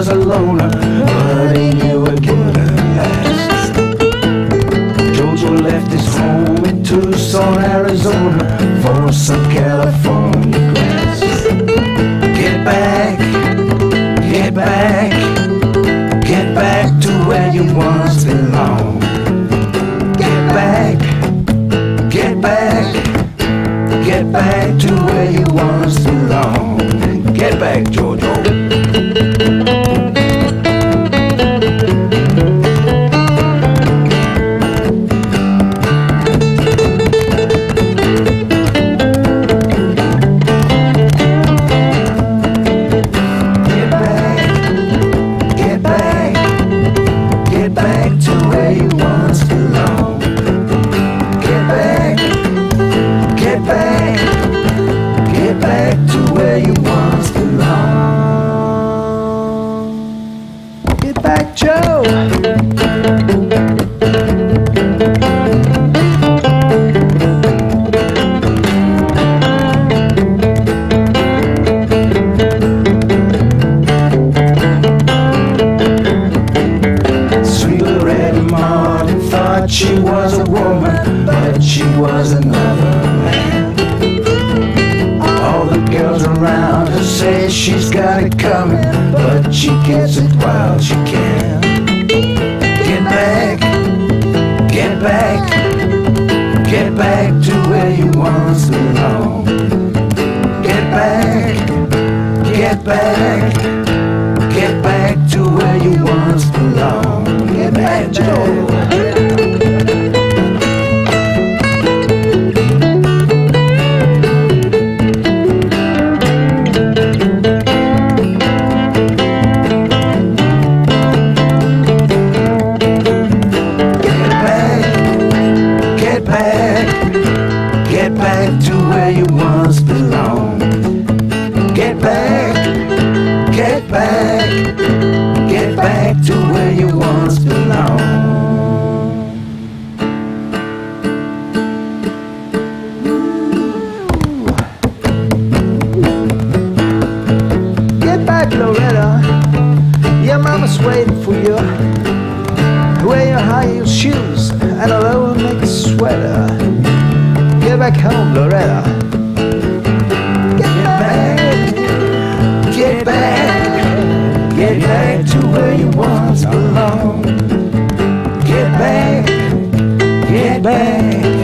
was a loner, but you knew get her last. Jojo left his home in Tucson, Arizona, for some California grass. Get back, get back, get back to where you once belonged. Was another man. All the girls around her say she's got it coming, but she gets it while she can. Get back, get back, get back to where you once belonged. Get back, get back. Get back to where you once belonged. Back, get back, get back to where you once belonged. Get back, Loretta. Your mama's waiting for you. Wear your high heel shoes and a lower neck sweater. Get back home, Loretta. Where you once belonged. Get back, get back,